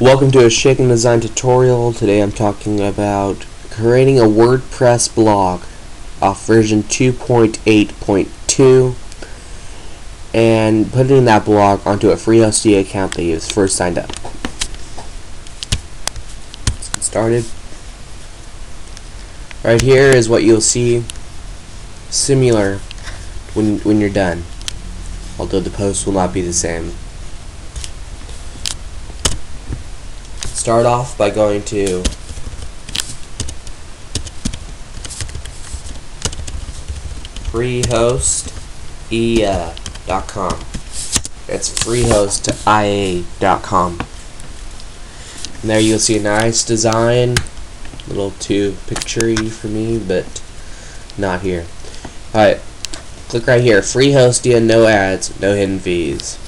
Welcome to a Shaken Design tutorial. Today I'm talking about creating a WordPress blog off version 2.8.2 and putting that blog onto a free FreeHostia account that you first signed up. Let's get started. Right here is what you'll see similar when, when you're done, although the post will not be the same. Start off by going to freehostia.com. That's freehostia.com. And there you'll see a nice design, a little too picturey for me, but not here. Alright, click right here, FreeHostia, no ads, no hidden fees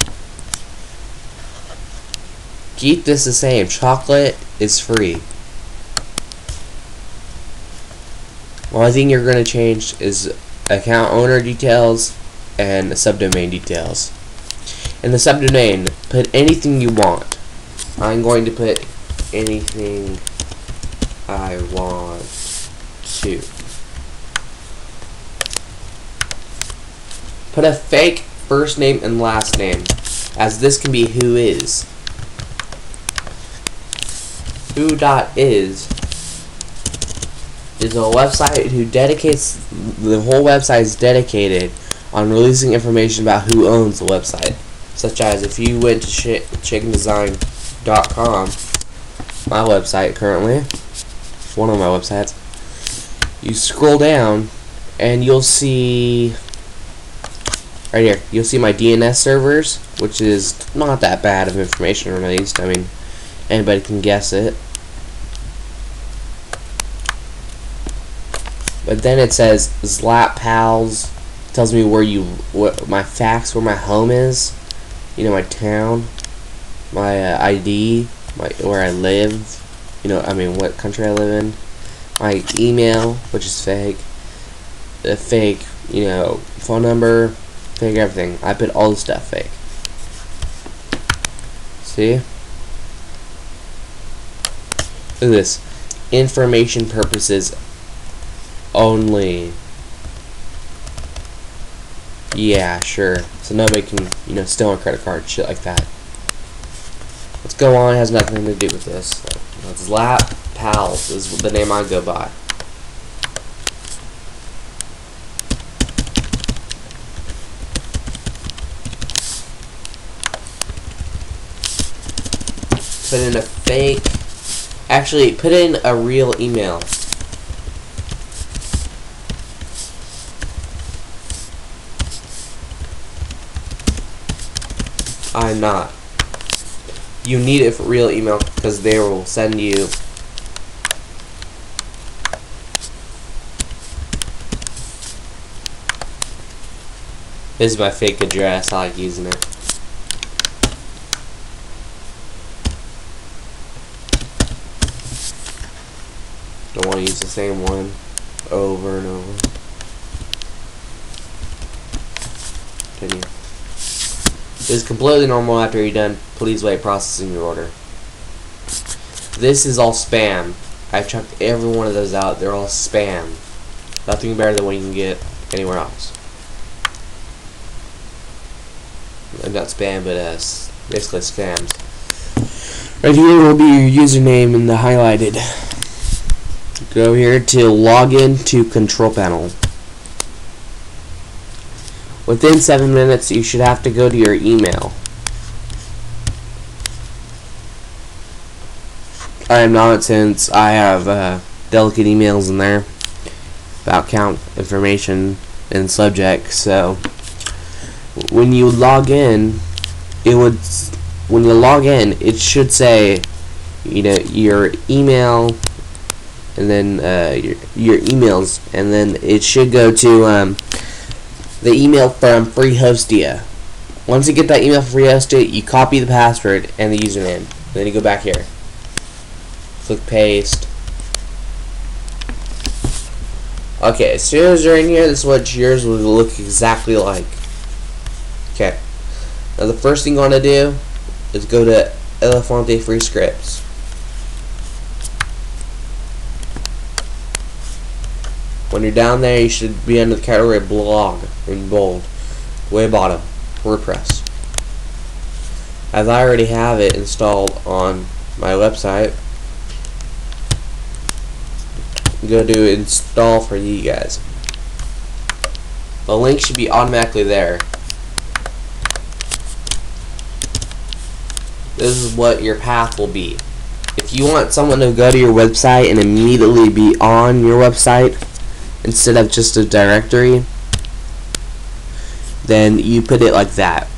keep this the same. Chocolate is free. Only thing you're going to change is account owner details and subdomain details. In the subdomain, put anything you want. I'm going to put anything I want to. Put a fake first name and last name, as this can be who is who.is is is a website who dedicates the whole website is dedicated on releasing information about who owns the website. Such as if you went to shakendesign.com, my website currently, one of my websites, you scroll down and you'll see right here, you'll see my DNS servers, which is not that bad of information released. I mean, Anybody can guess it. But then it says Zlap Pals tells me where you what my facts where my home is, you know my town, my uh, ID, my where I live, you know I mean what country I live in, my email which is fake, the fake you know phone number, fake everything. I put all the stuff fake. See. This. Information purposes only. Yeah, sure. So nobody can, you know, steal a credit card, shit like that. Let's go on. It has nothing to do with this. Let's Lap Pals is the name I go by. Put in a fake Actually, put in a real email. I'm not. You need it for real email because they will send you This is my fake address. I like using it. Don't want to use the same one over and over. Continue. This is completely normal after you're done. Please wait processing your order. This is all spam. I've checked every one of those out. They're all spam. Nothing better than what you can get anywhere else. Not spam, but uh, basically scams. Right here will be your username in the highlighted. Go here to login to control panel. Within 7 minutes you should have to go to your email. I am not since I have uh, delicate emails in there about count information and subject so when you log in it would when you log in it should say you know your email and then uh, your, your emails, and then it should go to um, the email from FreeHostia. Once you get that email from FreeHostia, you copy the password and the username. Then you go back here. Click paste. Okay, as soon as you're in here, this is what yours will look exactly like. Okay. Now the first thing you want to do is go to Elefante free scripts. When you're down there, you should be under the category blog in bold, way bottom, WordPress. As I already have it installed on my website, go to install for you guys. The link should be automatically there. This is what your path will be. If you want someone to go to your website and immediately be on your website instead of just a directory, then you put it like that.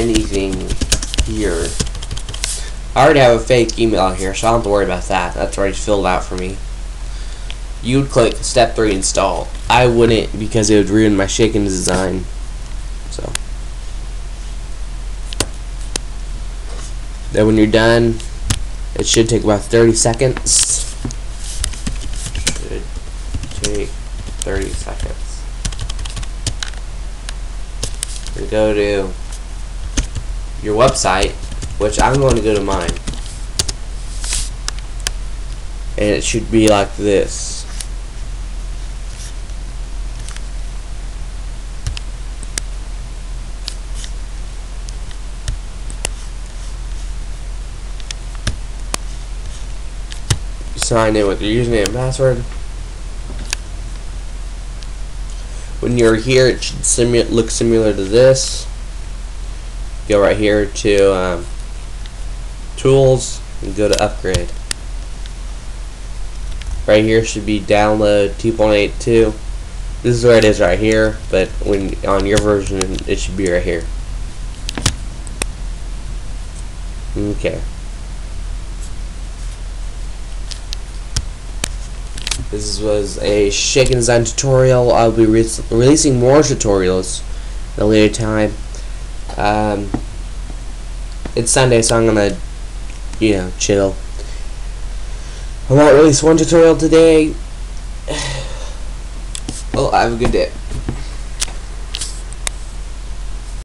anything here. I already have a fake email here, so I don't have to worry about that. That's already filled out for me. You would click step 3 install. I wouldn't because it would ruin my shaken design. So. Then when you're done, it should take about 30 seconds. Should take 30 seconds. We go to your website, which I'm going to go to mine. And it should be like this. Sign in with your username and password. When you're here, it should simu look similar to this. Go right here to um, tools and go to upgrade. Right here should be download 2.82 this is where it is right here but when on your version it should be right here. Okay this was a shaken design tutorial I'll be re releasing more tutorials at a later time um, it's Sunday, so I'm gonna, you know, chill. I might release one tutorial today. Well, have a good day.